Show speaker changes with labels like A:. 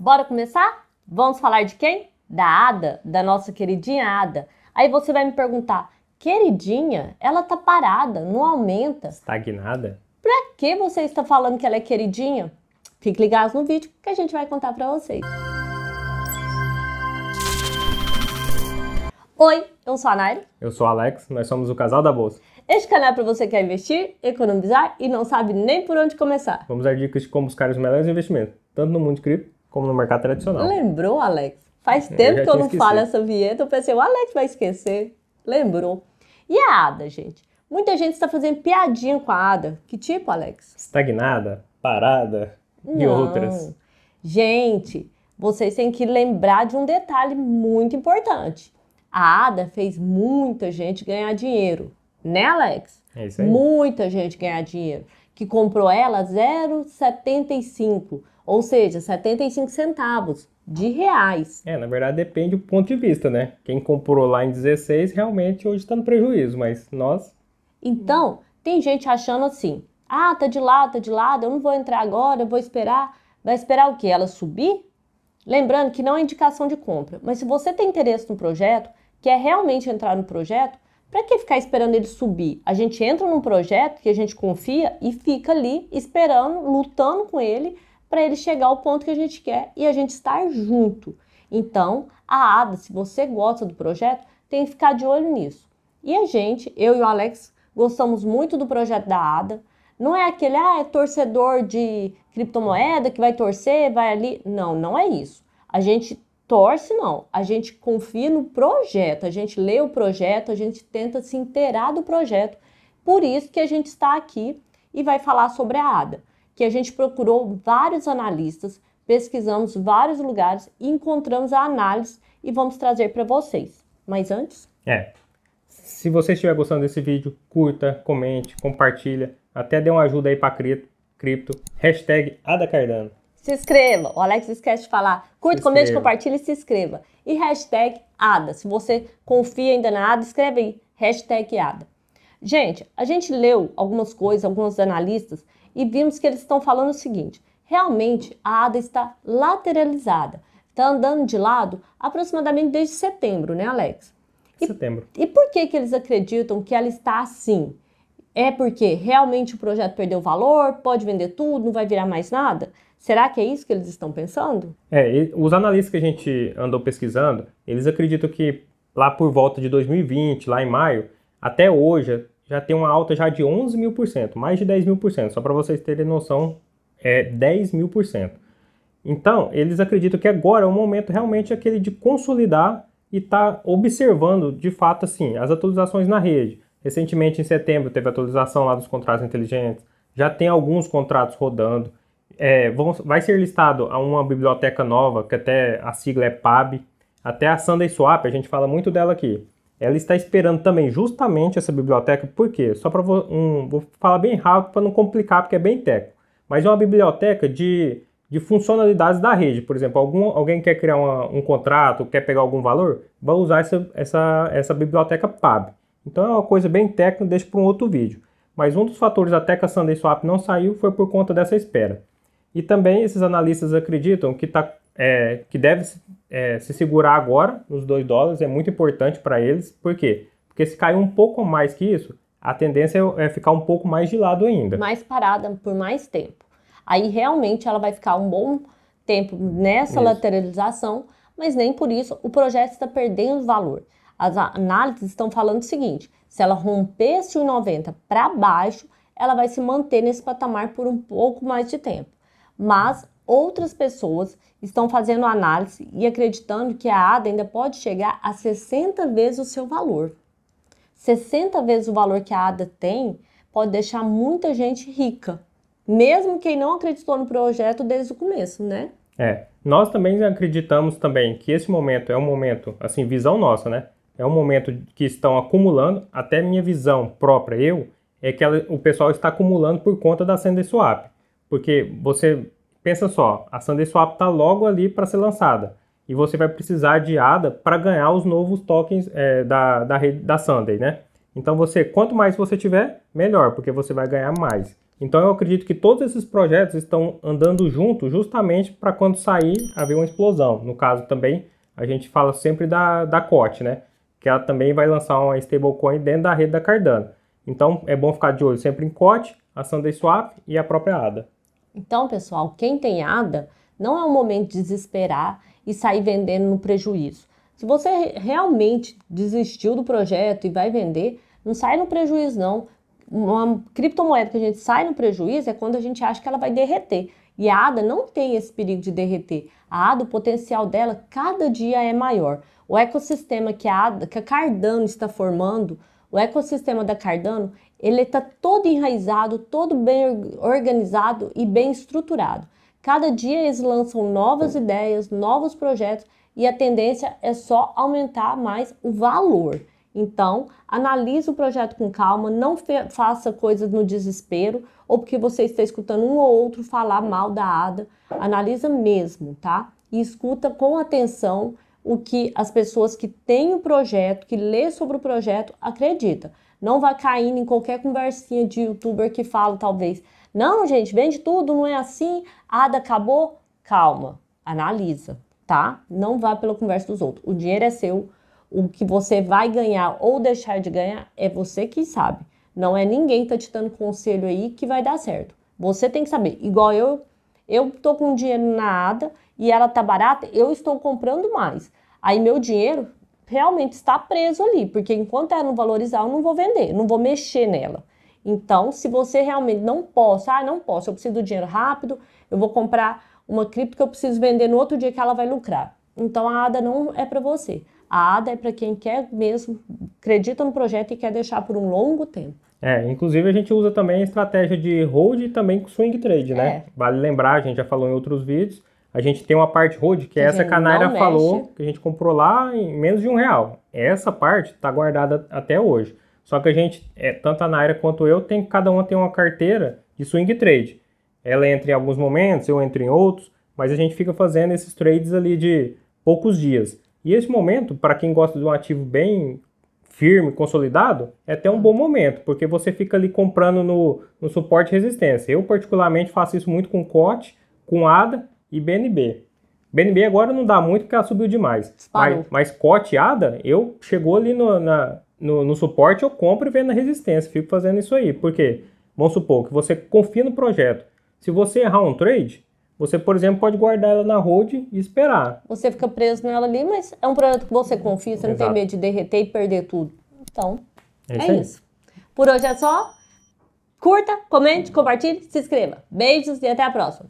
A: Bora começar? Vamos falar de quem? Da Ada, da nossa queridinha Ada. Aí você vai me perguntar, queridinha, ela tá parada, não aumenta.
B: Estagnada?
A: Pra que você está falando que ela é queridinha? Fique ligado no vídeo que a gente vai contar pra vocês. Oi, eu sou a Naira.
B: Eu sou o Alex, nós somos o casal da Bolsa.
A: Este canal é para você que quer investir, economizar e não sabe nem por onde começar.
B: Vamos dar dicas de como buscar os melhores investimentos, tanto no mundo de cripto como no mercado tradicional.
A: Lembrou, Alex? Faz tempo que eu não esquecido. falo essa vinheta, eu pensei, o Alex vai esquecer. Lembrou. E a ADA, gente? Muita gente está fazendo piadinha com a ADA. Que tipo, Alex?
B: Estagnada, parada
A: não.
B: e outras.
A: Gente, vocês têm que lembrar de um detalhe muito importante. A ADA fez muita gente ganhar dinheiro, né, Alex?
B: É isso aí.
A: Muita gente ganhar dinheiro. Que comprou ela 0,75, ou seja, 75 centavos de reais.
B: É, na verdade depende do ponto de vista, né? Quem comprou lá em 16 realmente hoje está no prejuízo, mas nós.
A: Então, tem gente achando assim: ah, tá de lado, tá de lado, eu não vou entrar agora, eu vou esperar. Vai esperar o quê? Ela subir? Lembrando que não é indicação de compra, mas se você tem interesse no projeto, quer realmente entrar no projeto, para que ficar esperando ele subir? A gente entra num projeto que a gente confia e fica ali esperando, lutando com ele para ele chegar ao ponto que a gente quer e a gente estar junto. Então, a ADA, se você gosta do projeto, tem que ficar de olho nisso. E a gente, eu e o Alex, gostamos muito do projeto da ADA. Não é aquele, ah, é torcedor de criptomoeda que vai torcer, vai ali. Não, não é isso. A gente torce, não. A gente confia no projeto, a gente lê o projeto, a gente tenta se inteirar do projeto. Por isso que a gente está aqui e vai falar sobre a ADA, que a gente procurou vários analistas, pesquisamos vários lugares e encontramos a análise e vamos trazer para vocês. Mas antes?
B: É. Se você estiver gostando desse vídeo, curta, comente, compartilha, até dê uma ajuda aí para cripto. Hashtag AdaCardano.
A: Se inscreva. O Alex esquece de falar. Curta, comente, compartilhe e se inscreva. E hashtag ADA. Se você confia ainda na ADA, escreve aí. Hashtag ADA. Gente, a gente leu algumas coisas, alguns analistas, e vimos que eles estão falando o seguinte. Realmente, a ADA está lateralizada. Está andando de lado aproximadamente desde setembro, né, Alex?
B: E, setembro.
A: E por que, que eles acreditam que ela está assim? É porque realmente o projeto perdeu valor, pode vender tudo, não vai virar mais nada? Será que é isso que eles estão pensando?
B: É, os analistas que a gente andou pesquisando, eles acreditam que lá por volta de 2020, lá em maio, até hoje, já tem uma alta já de 11 mil por cento, mais de 10 mil por cento. Só para vocês terem noção, é 10 mil por cento. Então, eles acreditam que agora é o momento realmente aquele de consolidar e estar tá observando de fato assim as atualizações na rede. Recentemente, em setembro, teve atualização lá dos contratos inteligentes. Já tem alguns contratos rodando é, vão, vai ser listado a uma biblioteca nova, que até a sigla é PAB, até a Sunday Swap, a gente fala muito dela aqui. Ela está esperando também justamente essa biblioteca, por quê? Só para um, vou falar bem rápido para não complicar, porque é bem técnico. Mas é uma biblioteca de, de funcionalidades da rede. Por exemplo, algum, alguém quer criar uma, um contrato, quer pegar algum valor, vai usar essa, essa, essa biblioteca PAB. Então é uma coisa bem técnica, deixa para um outro vídeo. Mas um dos fatores até que a Sunday Swap não saiu foi por conta dessa espera. E também esses analistas acreditam que, tá, é, que deve é, se segurar agora nos 2 dólares, é muito importante para eles. Por quê? Porque se cair um pouco mais que isso, a tendência é ficar um pouco mais de lado ainda.
A: Mais parada por mais tempo. Aí realmente ela vai ficar um bom tempo nessa isso. lateralização, mas nem por isso o projeto está perdendo valor. As análises estão falando o seguinte: se ela romper esse 1,90 para baixo, ela vai se manter nesse patamar por um pouco mais de tempo mas outras pessoas estão fazendo análise e acreditando que a ADA ainda pode chegar a 60 vezes o seu valor. 60 vezes o valor que a ADA tem pode deixar muita gente rica, mesmo quem não acreditou no projeto desde o começo, né?
B: É, nós também acreditamos também que esse momento é um momento, assim, visão nossa, né? É um momento que estão acumulando, até minha visão própria, eu, é que ela, o pessoal está acumulando por conta da Sender Swap. Porque você pensa só, a Sunday Swap está logo ali para ser lançada. E você vai precisar de ADA para ganhar os novos tokens é, da, da rede da Sunday, né? Então você, quanto mais você tiver, melhor, porque você vai ganhar mais. Então eu acredito que todos esses projetos estão andando juntos justamente para quando sair haver uma explosão. No caso também, a gente fala sempre da, da COT, né? Que ela também vai lançar uma stablecoin dentro da rede da Cardano. Então é bom ficar de olho sempre em COT, a Sunday Swap e a própria ADA.
A: Então, pessoal, quem tem ADA, não é o momento de desesperar e sair vendendo no prejuízo. Se você realmente desistiu do projeto e vai vender, não sai no prejuízo não uma criptomoeda que a gente sai no prejuízo é quando a gente acha que ela vai derreter. E a ADA não tem esse perigo de derreter. A ADA, o potencial dela, cada dia é maior. O ecossistema que a, ADA, que a Cardano está formando, o ecossistema da Cardano, ele está todo enraizado, todo bem organizado e bem estruturado. Cada dia eles lançam novas ideias, novos projetos e a tendência é só aumentar mais o valor. Então, analise o projeto com calma, não faça coisas no desespero ou porque você está escutando um ou outro falar mal da ADA. Analisa mesmo, tá? E escuta com atenção o que as pessoas que têm o projeto, que lê sobre o projeto, acreditam. Não vá caindo em qualquer conversinha de youtuber que fala, talvez, não, gente, vende tudo, não é assim, ADA acabou. Calma, analisa, tá? Não vá pela conversa dos outros. O dinheiro é seu, o que você vai ganhar ou deixar de ganhar é você que sabe. Não é ninguém que tá te dando conselho aí que vai dar certo. Você tem que saber. Igual eu, eu tô com dinheiro na ADA e ela tá barata, eu estou comprando mais. Aí meu dinheiro realmente está preso ali, porque enquanto ela não valorizar, eu não vou vender, não vou mexer nela. Então, se você realmente não possa, ah, não posso, eu preciso do dinheiro rápido, eu vou comprar uma cripto que eu preciso vender no outro dia que ela vai lucrar. Então a ADA não é para você. A ADA é para quem quer mesmo, acredita no projeto e quer deixar por um longo tempo.
B: É, inclusive a gente usa também a estratégia de hold e também swing trade, né? É. Vale lembrar, a gente já falou em outros vídeos, a gente tem uma parte que, que é essa que a Naira falou, que a gente comprou lá em menos de um real. Essa parte está guardada até hoje. Só que a gente, é, tanto a Naira quanto eu, tem cada uma tem uma carteira de swing trade. Ela entra em alguns momentos, eu entro em outros, mas a gente fica fazendo esses trades ali de poucos dias. E esse momento, para quem gosta de um ativo bem firme, consolidado, é até um bom momento, porque você fica ali comprando no, no suporte e resistência. Eu, particularmente, faço isso muito com COT, com ADA e BNB. BNB agora não dá muito porque ela subiu demais. Mas, mas COT e ADA, eu chegou ali no, na, no, no, suporte, eu compro e vendo a resistência. Fico fazendo isso aí. Porque, vamos supor que você confia no projeto. Se você errar um trade, você, por exemplo, pode guardar ela na hold e esperar.
A: Você fica preso nela ali, mas é um projeto que você confia, você Exato. não tem medo de derreter e perder tudo. Então, é, é isso. Por hoje é só. Curta, comente, compartilhe, se inscreva. Beijos e até a próxima.